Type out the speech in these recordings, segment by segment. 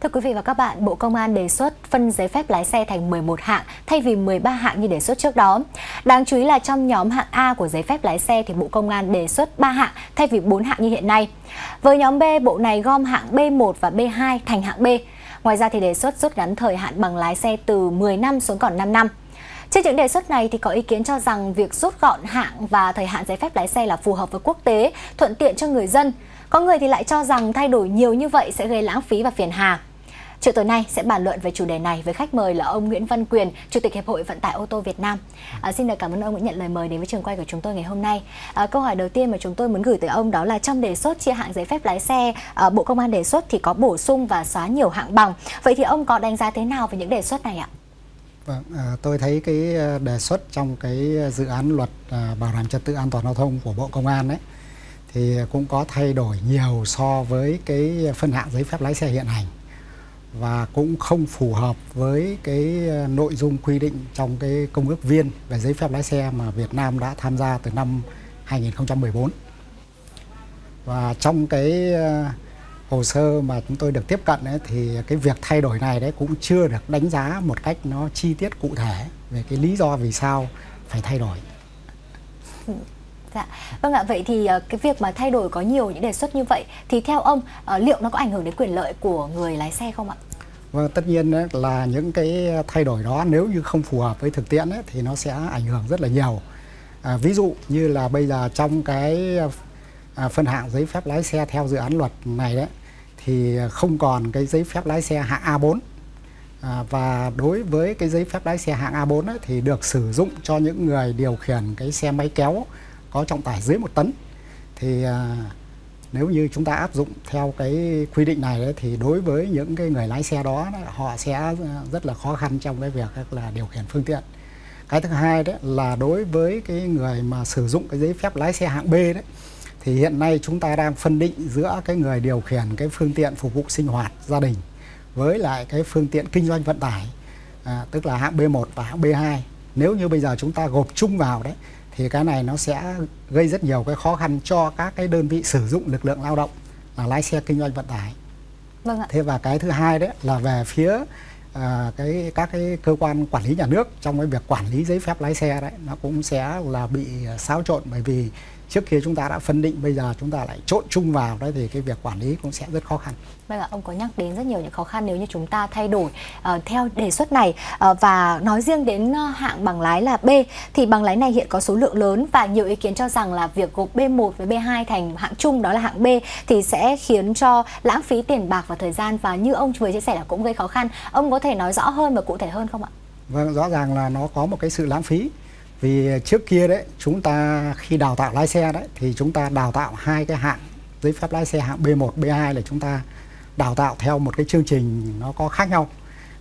Thưa quý vị và các bạn, Bộ Công an đề xuất phân giấy phép lái xe thành 11 hạng thay vì 13 hạng như đề xuất trước đó. Đáng chú ý là trong nhóm hạng A của giấy phép lái xe thì Bộ Công an đề xuất 3 hạng thay vì 4 hạng như hiện nay. Với nhóm B, Bộ này gom hạng B1 và B2 thành hạng B. Ngoài ra thì đề xuất rút ngắn thời hạn bằng lái xe từ 10 năm xuống còn 5 năm. Trên những đề xuất này thì có ý kiến cho rằng việc rút gọn hạng và thời hạn giấy phép lái xe là phù hợp với quốc tế, thuận tiện cho người dân. Có người thì lại cho rằng thay đổi nhiều như vậy sẽ gây lãng phí và phiền hà. Chiều tối nay sẽ bàn luận về chủ đề này với khách mời là ông Nguyễn Văn Quyền, Chủ tịch Hiệp hội Vận tải ô tô Việt Nam. À, xin được cảm ơn ông đã nhận lời mời đến với trường quay của chúng tôi ngày hôm nay. À, câu hỏi đầu tiên mà chúng tôi muốn gửi tới ông đó là trong đề xuất chia hạng giấy phép lái xe, à, Bộ Công an đề xuất thì có bổ sung và xóa nhiều hạng bằng. Vậy thì ông có đánh giá thế nào về những đề xuất này ạ? Vâng, à, tôi thấy cái à, đề xuất trong cái dự án luật à, bảo đảm trật tự an toàn giao thông của Bộ Công an đấy thì cũng có thay đổi nhiều so với cái phân hạng giấy phép lái xe hiện hành và cũng không phù hợp với cái ờ, nội dung quy định trong cái công ước viên về giấy phép lái xe mà Việt Nam đã tham gia từ năm 2014. Và trong cái ờ, hồ sơ mà chúng tôi được tiếp cận ấy, thì cái việc thay đổi này đấy cũng chưa được đánh giá một cách nó chi tiết cụ thể về cái lý do vì sao phải thay đổi. Ừ. Dạ, vâng ạ. Vậy thì ờ, cái việc mà thay đổi có nhiều những đề xuất như vậy thì theo ông ờ, liệu nó có ảnh hưởng đến quyền lợi của người lái xe không ạ? Vâng, tất nhiên là những cái thay đổi đó nếu như không phù hợp với thực tiễn ấy, thì nó sẽ ảnh hưởng rất là nhiều. À, ví dụ như là bây giờ trong cái à, phân hạng giấy phép lái xe theo dự án luật này đấy thì không còn cái giấy phép lái xe hạng A4 à, và đối với cái giấy phép lái xe hạng A4 ấy, thì được sử dụng cho những người điều khiển cái xe máy kéo có trọng tải dưới một tấn. Thì à, nếu như chúng ta áp dụng theo cái quy định này đấy, thì đối với những cái người lái xe đó họ sẽ rất là khó khăn trong cái việc là điều khiển phương tiện. Cái thứ hai đấy là đối với cái người mà sử dụng cái giấy phép lái xe hạng B đấy thì hiện nay chúng ta đang phân định giữa cái người điều khiển cái phương tiện phục vụ sinh hoạt gia đình với lại cái phương tiện kinh doanh vận tải à, tức là hạng B1 và hạng B2 nếu như bây giờ chúng ta gộp chung vào đấy thì cái này nó sẽ gây rất nhiều cái khó khăn cho các cái đơn vị sử dụng lực lượng lao động là lái xe kinh doanh vận tải. Vâng ạ. Thế và cái thứ hai đấy là về phía à, cái các cái cơ quan quản lý nhà nước trong cái việc quản lý giấy phép lái xe đấy nó cũng sẽ là bị xáo trộn bởi vì trước kia chúng ta đã phân định bây giờ chúng ta lại trộn chung vào đấy thì cái việc quản lý cũng sẽ rất khó khăn. Vâng ạ, ông có nhắc đến rất nhiều những khó khăn nếu như chúng ta thay đổi uh, theo đề xuất này uh, và nói riêng đến uh, hạng bằng lái là B thì bằng lái này hiện có số lượng lớn và nhiều ý kiến cho rằng là việc gộp B1 với B2 thành hạng chung đó là hạng B thì sẽ khiến cho lãng phí tiền bạc và thời gian và như ông vừa chia sẻ là cũng gây khó khăn. Ông có thể nói rõ hơn và cụ thể hơn không ạ? Vâng, rõ ràng là nó có một cái sự lãng phí vì trước kia đấy chúng ta khi đào tạo lái xe đấy thì chúng ta đào tạo hai cái hạng giấy phép lái xe hạng B1, B2 là chúng ta đào tạo theo một cái chương trình nó có khác nhau.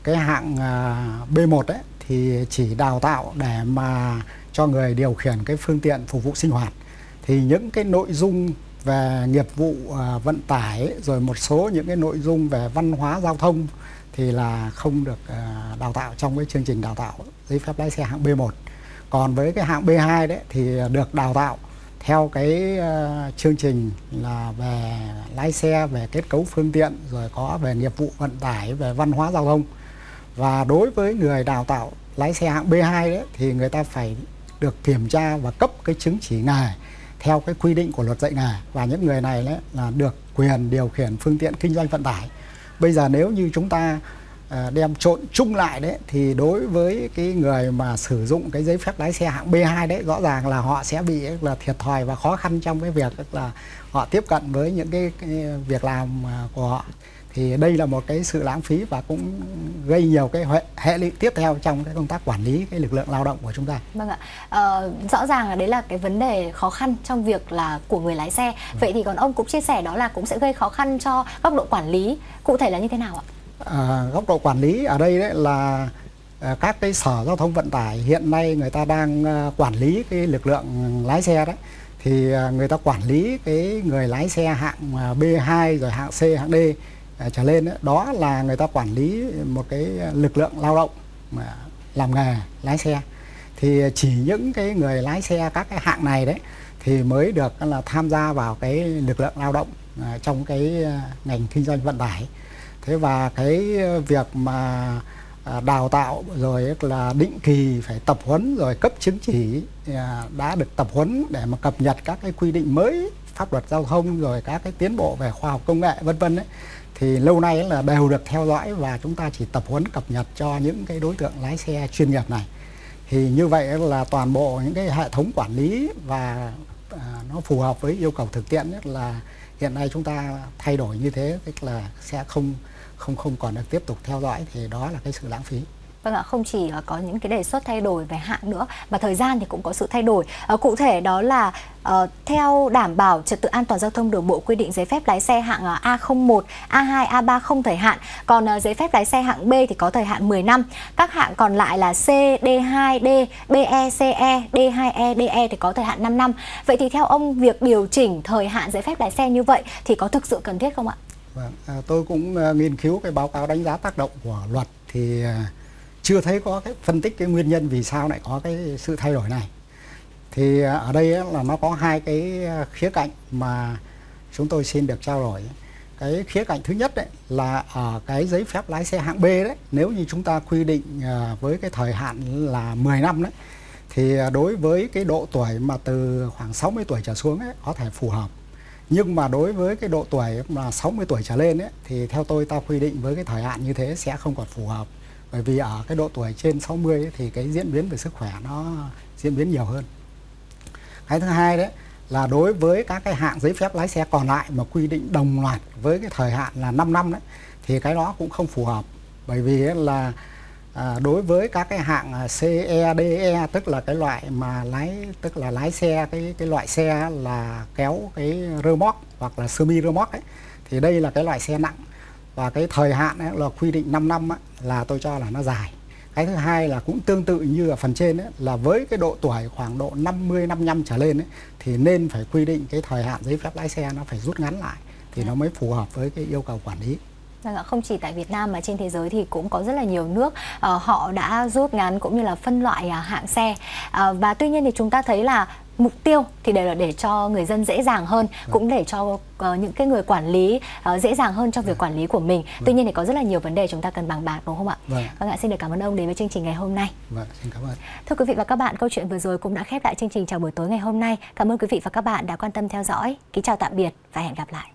Cái hạng à, B1 đấy thì chỉ đào tạo để mà cho người điều khiển cái phương tiện phục vụ sinh hoạt. Thì những cái nội dung về nghiệp vụ à, vận tải rồi một số những cái nội dung về văn hóa giao thông thì là không được à, đào tạo trong cái chương trình đào tạo giấy phép lái xe hạng B1 còn với cái hạng B2 đấy thì được đào tạo theo cái uh, chương trình là về lái xe về kết cấu phương tiện rồi có về nghiệp vụ vận tải về văn hóa giao thông. Và đối với người đào tạo lái xe hạng B2 đấy thì người ta phải được kiểm tra và cấp cái chứng chỉ nghề theo cái quy định của luật dạy nghề. Và những người này đấy là được quyền điều khiển phương tiện kinh doanh vận tải. Bây giờ nếu như chúng ta À, đem trộn chung lại đấy thì đối với cái người mà sử dụng cái giấy phép lái xe hạng B2 đấy rõ ràng là họ sẽ bị là thiệt thòi và khó khăn trong cái việc là họ tiếp cận với những cái, cái việc làm à, của họ thì đây là một cái sự lãng phí và cũng gây nhiều cái hệ, hệ lụy tiếp theo trong cái công tác quản lý cái lực lượng lao động của chúng ta. Vâng ạ. À, rõ ràng là đấy là cái vấn đề khó khăn trong việc là của người lái xe. Vậy thì còn ông cũng chia sẻ đó là cũng sẽ gây khó khăn cho góc độ quản lý. Cụ thể là như thế nào ạ? À, góc độ quản lý ở đây đấy là à, các cái sở giao thông vận tải hiện nay người ta đang à, quản lý cái lực lượng lái xe đấy. Thì à, người ta quản lý cái người lái xe hạng à, B2 rồi hạng C hạng D à, trở lên đấy. đó là người ta quản lý một cái lực lượng lao động mà làm nghề lái xe. Thì chỉ những cái người lái xe các cái hạng này đấy thì mới được là tham gia vào cái lực lượng lao động à, trong cái à, ngành kinh doanh vận tải thế và cái việc mà à, đào tạo rồi là định kỳ phải tập huấn rồi cấp chứng chỉ à, đã được tập huấn để mà cập nhật các cái quy định mới, pháp luật giao thông rồi các cái tiến bộ về khoa học công nghệ, vân vân ấy, thì lâu nay là đều được theo dõi và chúng ta chỉ tập huấn, cập nhật cho những cái đối tượng lái xe chuyên nghiệp này. Thì như vậy là toàn bộ những cái hệ thống quản lý và à, nó phù hợp với yêu cầu thực tiễn nhất là hiện nay chúng ta thay đổi như thế, tức là sẽ không không không còn được tiếp tục theo dõi thì đó là cái sự lãng phí Vâng ạ, không chỉ có những cái đề xuất thay đổi về hạn nữa mà thời gian thì cũng có sự thay đổi. À, cụ thể đó là ờ, theo đảm bảo trật tự an toàn giao thông đường bộ quy định giấy phép lái xe hạng A01, A2, A3 không thời hạn, còn ờ, giấy phép lái xe hạng B thì có thời hạn 10 năm. Các hạng còn lại là C, D2, D, BE, CE, D2E, DE thì có thời hạn 5 năm. Vậy thì theo ông việc điều chỉnh thời hạn giấy phép lái xe như vậy thì có thực sự cần thiết không ạ? Vâng, à, tôi cũng uh, nghiên cứu cái báo cáo đánh giá tác động của luật thì uh, chưa thấy có cái phân tích cái nguyên nhân vì sao lại có cái sự thay đổi này. Thì à, ở đây là nó có hai cái à, khía cạnh mà chúng tôi xin được trao đổi. Cái khía cạnh thứ nhất đấy là ở cái giấy phép lái xe hạng B đấy nếu như chúng ta quy định à, với cái thời hạn là 10 năm đấy thì đối với cái độ tuổi mà từ khoảng 60 tuổi trở xuống ấy, có thể phù hợp nhưng mà đối với cái độ tuổi mà 60 tuổi trở lên ấy, thì theo tôi ta quy định với cái thời hạn như thế sẽ không còn phù hợp. Bởi vì ở cái độ tuổi trên 60 ấy, thì cái diễn biến về sức khỏe nó diễn biến nhiều hơn. Cái thứ hai đấy là đối với các cái hạng giấy phép lái xe còn lại mà quy định đồng loạt với cái thời hạn là 5 năm đấy thì cái đó cũng không phù hợp. Bởi vì là à, đối với các cái hạng à, CEDE tức là cái loại mà lái tức là lái xe cái cái loại xe là kéo cái rơ móc hoặc là semi rơ móc ấy thì đây là cái loại xe nặng. Và cái thời hạn ấy là quy định 5 năm ấy, là tôi cho là nó dài. Cái thứ hai là cũng tương tự như ở phần trên ấy, là với cái độ tuổi khoảng độ 50 55 trở lên ấy, thì nên phải quy định cái thời hạn giấy phép lái xe nó phải rút ngắn lại thì nó mới phù hợp với cái yêu cầu quản lý. Vâng ạ, không chỉ tại Việt Nam mà trên thế giới thì cũng có rất là nhiều nước uh, họ đã rút ngắn cũng như là phân loại uh, hạng xe uh, và tuy nhiên thì chúng ta thấy là mục tiêu thì đều là để cho người dân dễ dàng hơn vâng. cũng để cho uh, những cái người quản lý uh, dễ dàng hơn trong việc vâng. quản lý của mình vâng. tuy nhiên thì có rất là nhiều vấn đề chúng ta cần bàn bạc đúng không ạ vâng. vâng ạ xin được cảm ơn ông đến với chương trình ngày hôm nay vâng xin cảm ơn thưa quý vị và các bạn câu chuyện vừa rồi cũng đã khép lại chương trình chào buổi tối ngày hôm nay cảm ơn quý vị và các bạn đã quan tâm theo dõi kính chào tạm biệt và hẹn gặp lại